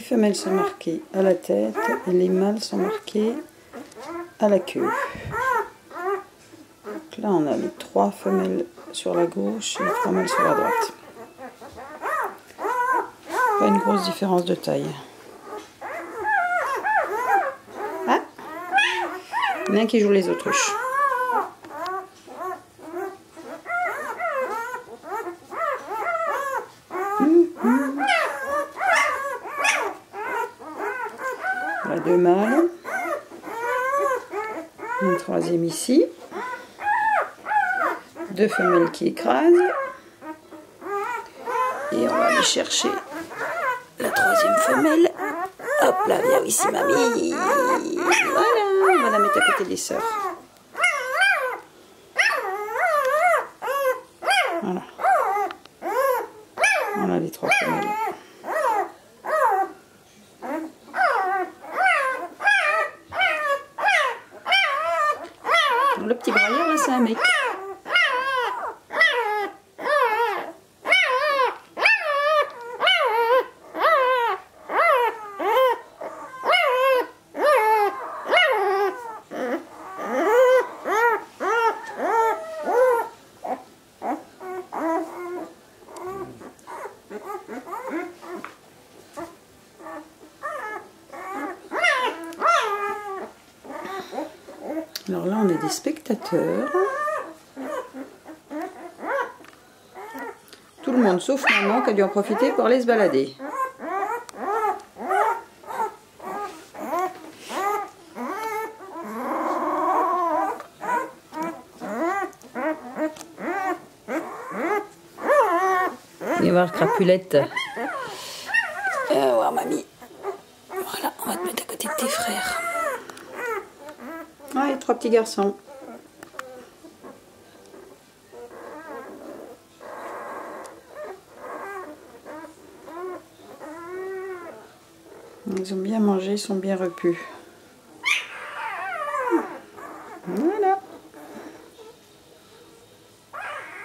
femelles sont marquées à la tête et les mâles sont marqués à la queue. Donc là, on a les trois femelles sur la gauche et les trois mâles sur la droite. Pas une grosse différence de taille. Ah Il y en a qui joue les autruches. Voilà deux mâles. Un troisième ici. Deux femelles qui écrasent. Et on va aller chercher la troisième femelle. Hop là, viens ici, mamie. Voilà, on va à côté des sœurs. Voilà. Voilà les trois femelles. Le petit brailleur, là, c'est un mec. Alors là, on est des spectateurs. Tout le monde, sauf maman, qui a dû en profiter pour aller se balader. Viens voir Crapulette. Voir mamie. Voilà, on va te mettre à côté de tes frères. Trois petits garçons. Ils ont bien mangé, ils sont bien repus. Voilà.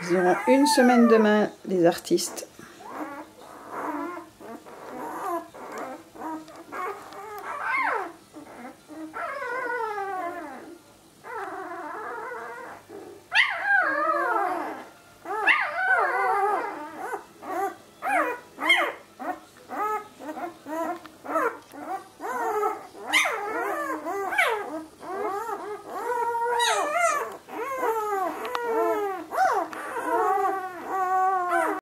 Ils auront une semaine demain, les artistes.